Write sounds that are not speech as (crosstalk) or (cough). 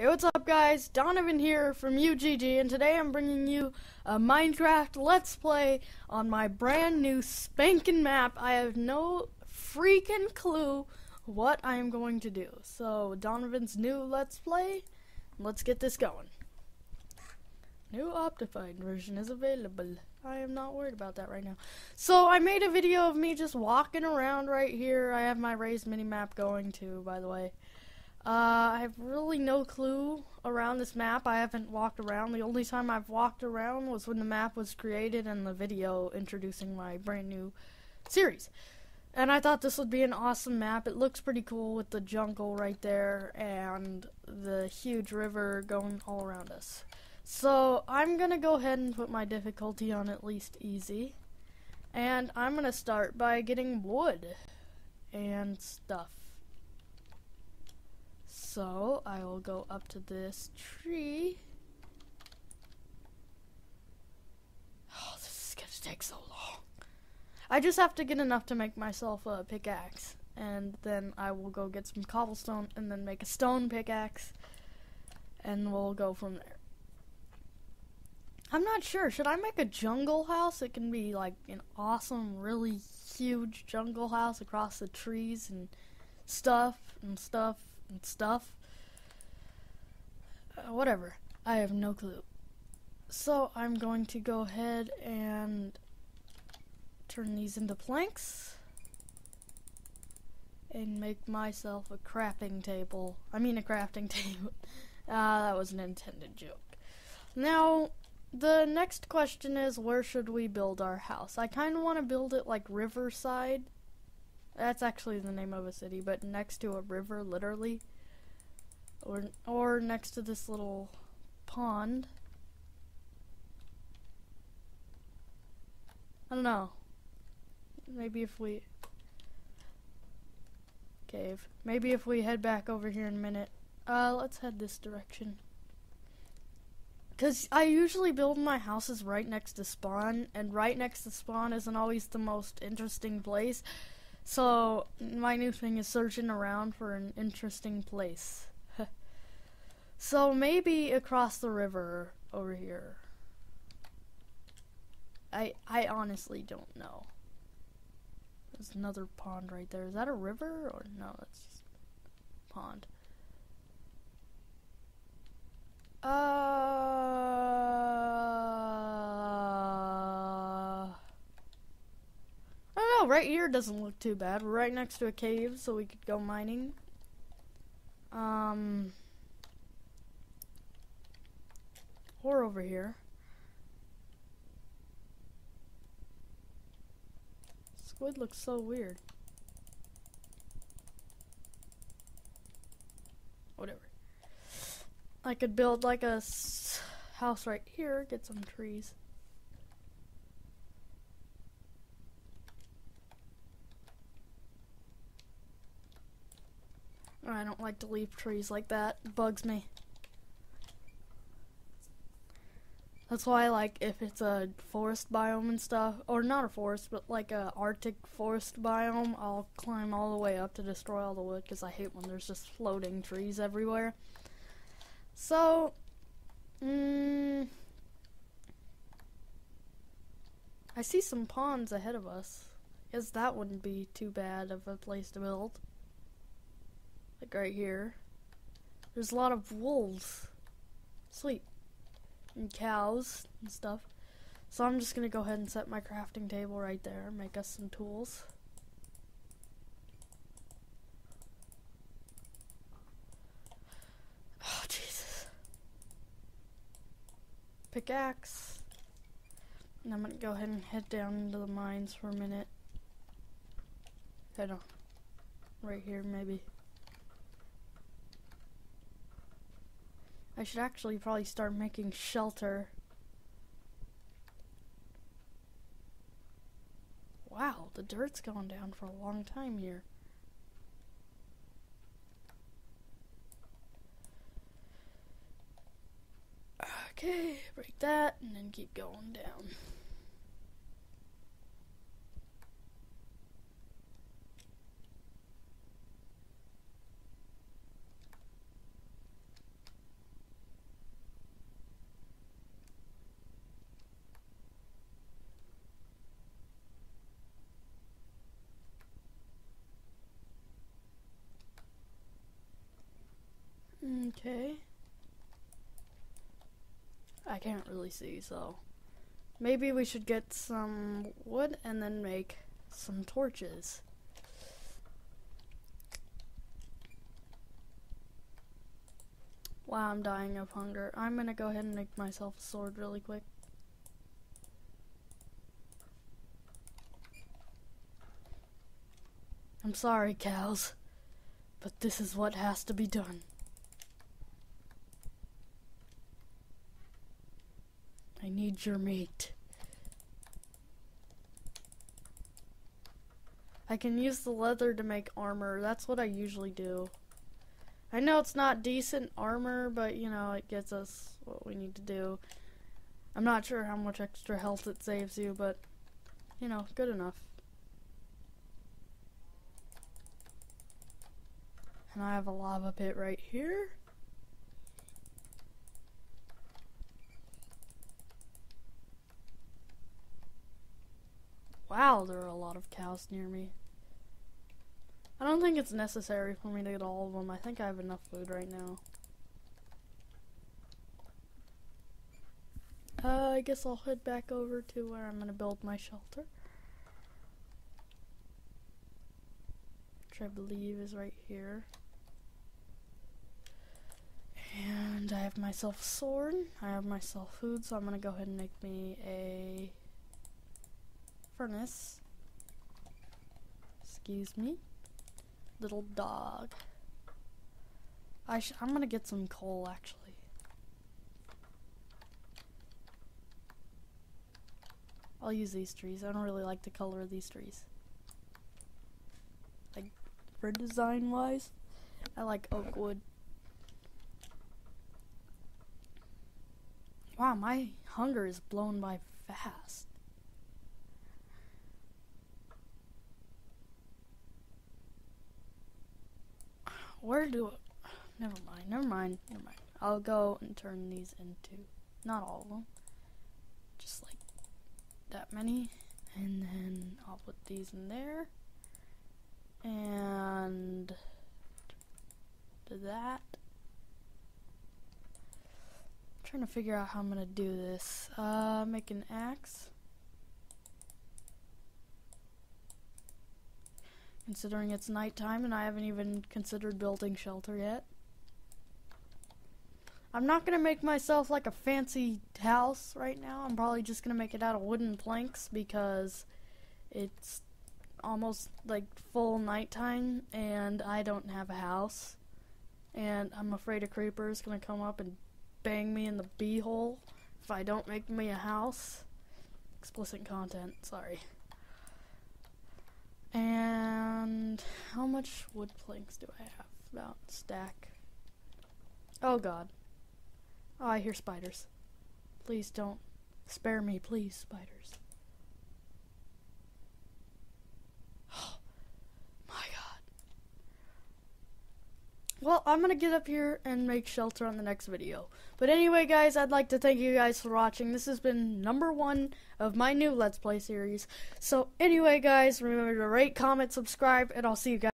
Hey, what's up guys? Donovan here from UGG, and today I'm bringing you a Minecraft Let's Play on my brand new spanking map. I have no freaking clue what I am going to do. So, Donovan's new Let's Play, let's get this going. New OptiFine version is available. I am not worried about that right now. So, I made a video of me just walking around right here. I have my Rei's mini-map going too, by the way. Uh, I have really no clue around this map. I haven't walked around. The only time I've walked around was when the map was created and the video introducing my brand new series. And I thought this would be an awesome map. It looks pretty cool with the jungle right there and the huge river going all around us. So I'm going to go ahead and put my difficulty on at least easy. And I'm going to start by getting wood and stuff. So I will go up to this tree. Oh, this is gonna take so long. I just have to get enough to make myself a pickaxe. And then I will go get some cobblestone and then make a stone pickaxe. And we'll go from there. I'm not sure. Should I make a jungle house? It can be like an awesome, really huge jungle house across the trees and stuff and stuff and stuff. Uh, whatever. I have no clue. So I'm going to go ahead and turn these into planks and make myself a crafting table. I mean a crafting (laughs) table. Ah, uh, that was an intended joke. Now, the next question is where should we build our house? I kind of want to build it like Riverside that's actually the name of a city, but next to a river, literally. Or, or next to this little pond. I don't know. Maybe if we... Cave. Maybe if we head back over here in a minute. Uh, let's head this direction. Because I usually build my houses right next to spawn, and right next to spawn isn't always the most interesting place. So, my new thing is searching around for an interesting place. (laughs) so, maybe across the river over here. I I honestly don't know. There's another pond right there. Is that a river or no? That's just pond. Uh right here doesn't look too bad. We're right next to a cave, so we could go mining. Um, or over here. Squid looks so weird. Whatever. I could build like a house right here, get some trees. I don't like to leave trees like that. It bugs me. That's why, I like, if it's a forest biome and stuff, or not a forest, but like a Arctic forest biome, I'll climb all the way up to destroy all the wood because I hate when there's just floating trees everywhere. So, mm, I see some ponds ahead of us. Guess that wouldn't be too bad of a place to build. Like right here. There's a lot of wolves. sleep. And cows and stuff. So I'm just going to go ahead and set my crafting table right there. Make us some tools. Oh, Jesus. Pickaxe. And I'm going to go ahead and head down into the mines for a minute. Head on. Right here, maybe. I should actually probably start making shelter. Wow, the dirt's gone down for a long time here. Okay, break that and then keep going down. Okay. I can't really see, so maybe we should get some wood and then make some torches. Wow, I'm dying of hunger. I'm gonna go ahead and make myself a sword really quick. I'm sorry, cows, but this is what has to be done. Your meat. I can use the leather to make armor. That's what I usually do. I know it's not decent armor, but you know, it gets us what we need to do. I'm not sure how much extra health it saves you, but you know, good enough. And I have a lava pit right here. Wow, there are a lot of cows near me. I don't think it's necessary for me to get all of them. I think I have enough food right now. Uh, I guess I'll head back over to where I'm going to build my shelter. Which I believe is right here. And I have myself a sword. I have myself food, so I'm going to go ahead and make me a furnace. Excuse me little dog. I I'm gonna get some coal actually. I'll use these trees. I don't really like the color of these trees. Like, for design wise, I like oak wood. Wow, my hunger is blown by fast. Where do... I, Never mind, never mind, never mind. I'll go and turn these into... Not all of them. Just like that many. And then I'll put these in there. And... That. I'm trying to figure out how I'm to do this. Uh, make an axe. Considering it's nighttime and I haven't even considered building shelter yet. I'm not going to make myself like a fancy house right now. I'm probably just going to make it out of wooden planks because it's almost like full nighttime and I don't have a house. And I'm afraid a creeper is going to come up and bang me in the beehole if I don't make me a house. Explicit content, sorry. And how much wood planks do I have? About stack. Oh god. Oh, I hear spiders. Please don't spare me, please, spiders. Oh, (gasps) my god. Well, I'm gonna get up here and make shelter on the next video. But anyway, guys, I'd like to thank you guys for watching. This has been number one of my new Let's Play series. So anyway, guys, remember to rate, comment, subscribe, and I'll see you guys.